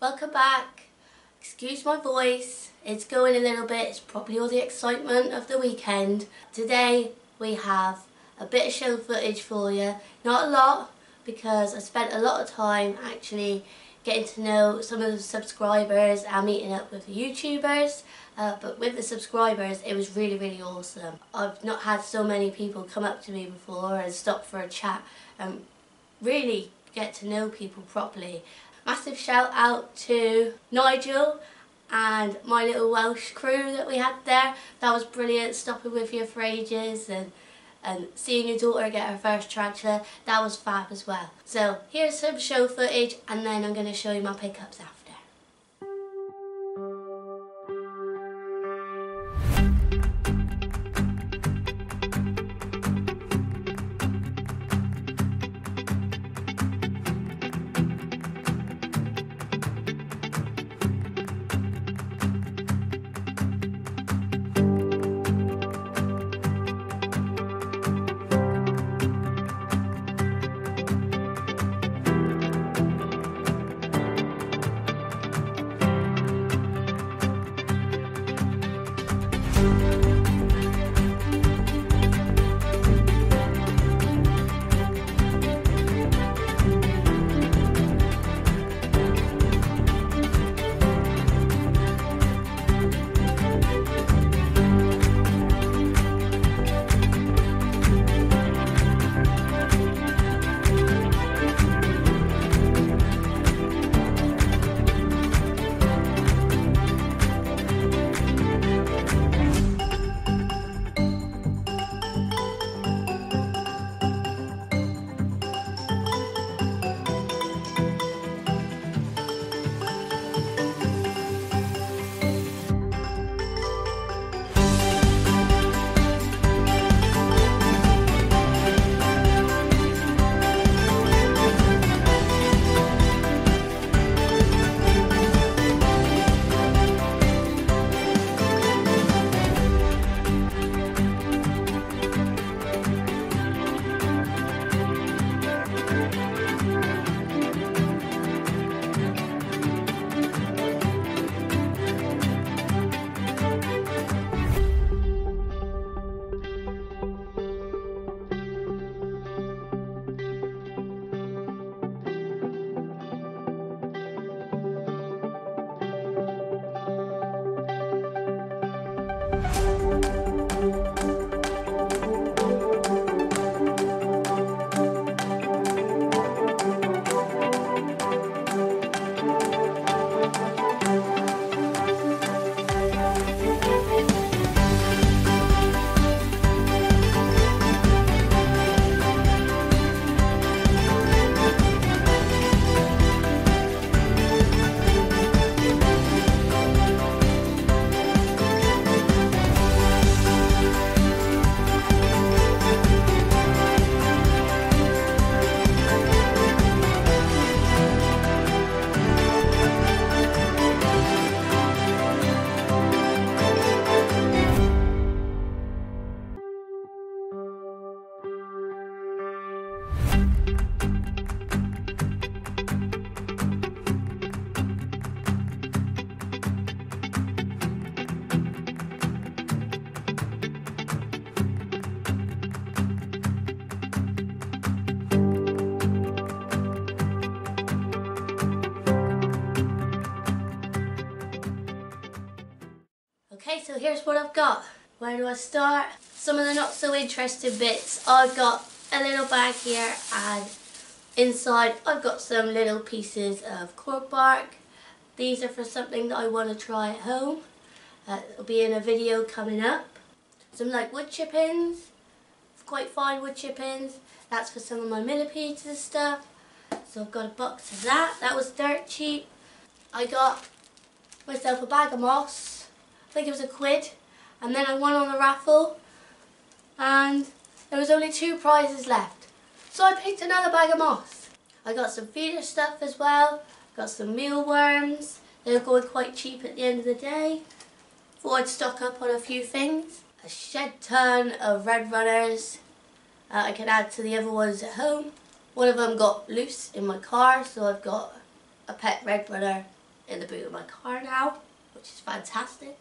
Welcome back. Excuse my voice, it's going a little bit, it's probably all the excitement of the weekend. Today we have a bit of show footage for you. Not a lot, because I spent a lot of time actually getting to know some of the subscribers and meeting up with the YouTubers. Uh, but with the subscribers, it was really, really awesome. I've not had so many people come up to me before and stop for a chat and really get to know people properly. Massive shout out to Nigel and my little Welsh crew that we had there. That was brilliant, stopping with you for ages and and seeing your daughter get her first tarantula, that was fab as well. So here's some show footage and then I'm going to show you my pickups after. Okay, so here's what I've got. Where do I start? Some of the not so interesting bits. I've got a little bag here and inside I've got some little pieces of cork bark. These are for something that I want to try at home. Uh, it'll be in a video coming up. Some like wood chippings, quite fine wood chippings. That's for some of my millipedes and stuff. So I've got a box of that. That was dirt cheap. I got myself a bag of moss I think it was a quid. And then I won on the raffle. And there was only two prizes left. So I picked another bag of moss. I got some feeder stuff as well. Got some mealworms. They were going quite cheap at the end of the day. Thought I'd stock up on a few things. A shed ton of red runners. Uh, I can add to the other ones at home. One of them got loose in my car, so I've got a pet red runner in the boot of my car now, which is fantastic.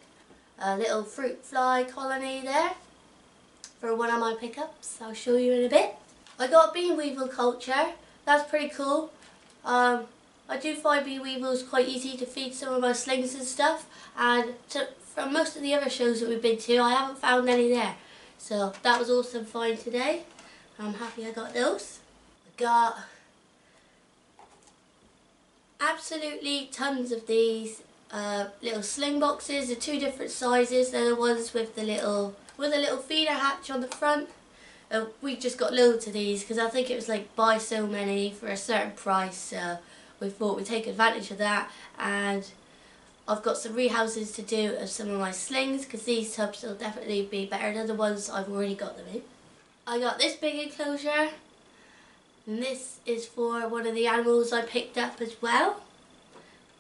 A little fruit fly colony there for one of my pickups. I'll show you in a bit. I got bean weevil culture. That's pretty cool. Um, I do find bean weevils quite easy to feed some of my slings and stuff. And to, from most of the other shows that we've been to, I haven't found any there. So that was awesome find today. I'm happy I got those. I got absolutely tons of these uh, little sling boxes. They're two different sizes. They're the ones with the little with a little feeder hatch on the front. Uh, we just got loads of these because I think it was like buy so many for a certain price. So we thought we'd take advantage of that and I've got some rehouses to do of some of my slings because these tubs will definitely be better than the ones I've already got them in. I got this big enclosure and this is for one of the animals I picked up as well.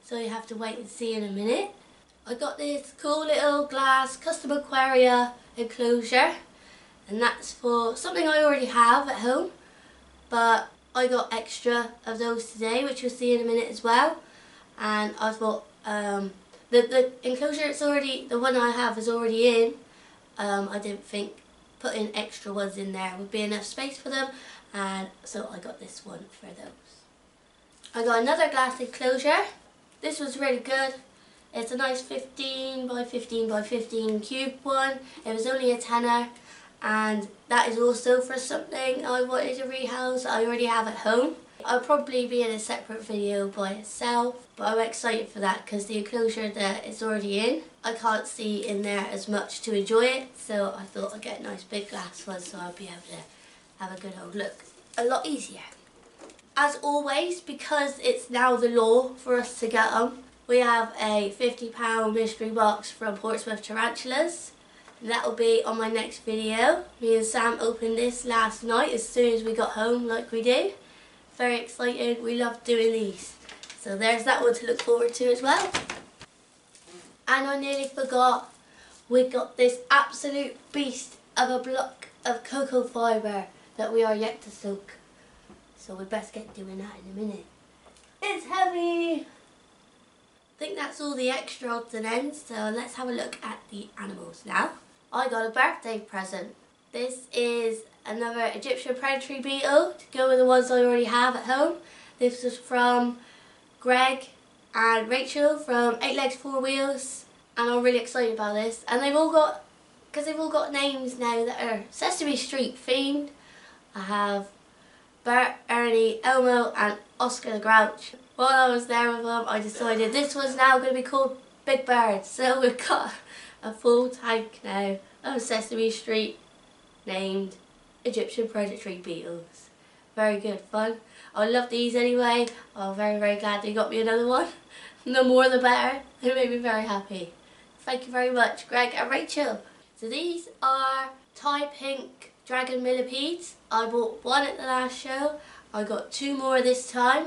So you have to wait and see in a minute. I got this cool little glass custom aquaria enclosure and that's for something I already have at home but I got extra of those today which you'll see in a minute as well and I thought um, the, the enclosure it's already the one I have is already in um, I didn't think putting extra ones in there would be enough space for them and so I got this one for those. I got another glass enclosure this was really good it's a nice 15 by 15 by 15 cube one. It was only a tenner and that is also for something I wanted to rehouse I already have at home. I'll probably be in a separate video by itself but I'm excited for that because the enclosure that it's already in I can't see in there as much to enjoy it so I thought I'd get a nice big glass one so I'll be able to have a good old look a lot easier. As always because it's now the law for us to get them we have a £50 mystery box from Portsmouth Tarantulas. That'll be on my next video. Me and Sam opened this last night as soon as we got home like we do. Very excited, we love doing these. So there's that one to look forward to as well. And I nearly forgot, we got this absolute beast of a block of cocoa fibre that we are yet to soak. So we best get doing that in a minute. It's heavy! I think that's all the extra odds and ends, so let's have a look at the animals now. I got a birthday present. This is another Egyptian predatory beetle to go with the ones I already have at home. This is from Greg and Rachael from Eight Legs Four Wheels and I'm really excited about this. And they've all got, because they've all got names now that are Sesame Street themed. I have Bert, Ernie, Elmo and Oscar the Grouch while I was there with them, I decided this was now going to be called Big Bird. So we've got a full tank now of Sesame Street named Egyptian Predatory Beetles. Very good fun. I love these anyway. I'm very, very glad they got me another one. The more the better. They made me very happy. Thank you very much, Greg and Rachael. So these are Thai Pink Dragon Millipedes. I bought one at the last show. I got two more this time.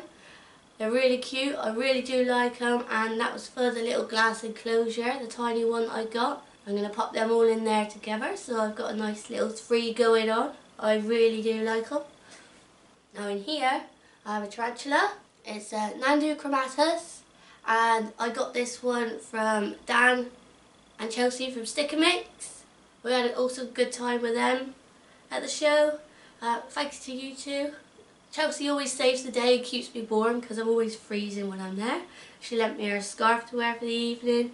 They're really cute, I really do like them and that was for the little glass enclosure, the tiny one I got. I'm going to pop them all in there together so I've got a nice little three going on. I really do like them. Now in here I have a tarantula, it's a Nhandu chromatus and I got this one from Dan and Chelsea from Stick n Mix. We had an awesome good time with them at the show. Uh, thanks to you two. Chelsea always saves the day and keeps me warm because I'm always freezing when I'm there. She lent me her scarf to wear for the evening.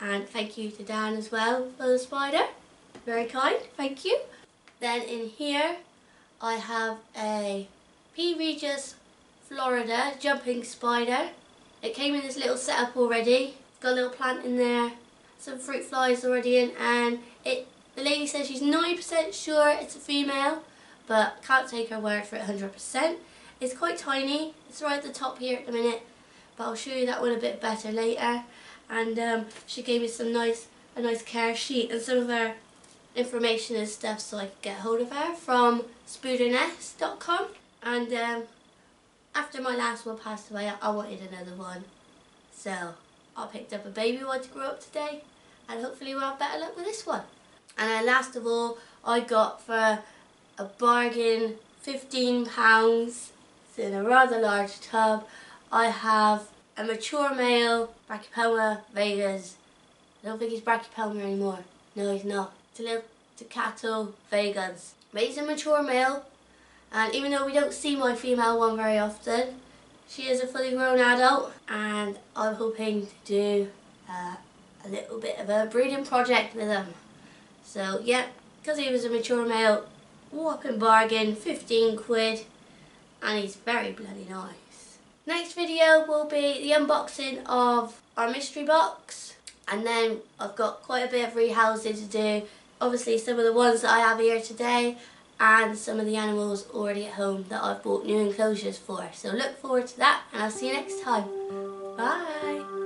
And thank you to Dan as well for the spider. Very kind, thank you. Then in here I have a P. regius Florida jumping spider. It came in this little setup already. Got a little plant in there, some fruit flies already in and it the lady says she's 90% sure it's a female but can't take her word for it 100%. It's quite tiny, it's right at the top here at the minute, but I'll show you that one a bit better later. And um, she gave me some nice, a nice care sheet and some of her information and stuff so I could get hold of her from spoodernest.com. And um, after my last one passed away, I wanted another one. So I picked up a baby one to grow up today and hopefully we'll have better luck with this one. And then last of all, I got for a bargain, £15. It's in a rather large tub. I have a mature male, Brachypelma vagans. I don't think he's Brachypelma anymore. No, he's not. It's a little Tecatl vagans. But he's a mature male, and even though we don't see my female one very often, she is a fully grown adult, and I'm hoping to do uh, a little bit of a breeding project with him. So yeah, because he was a mature male, whopping bargain, 15 quid, and he's very bloody nice. Next video will be the unboxing of our mystery box, and then I've got quite a bit of rehousing to do. Obviously some of the ones that I have here today, and some of the animals already at home that I've bought new enclosures for. So look forward to that, and I'll see you next time. Bye!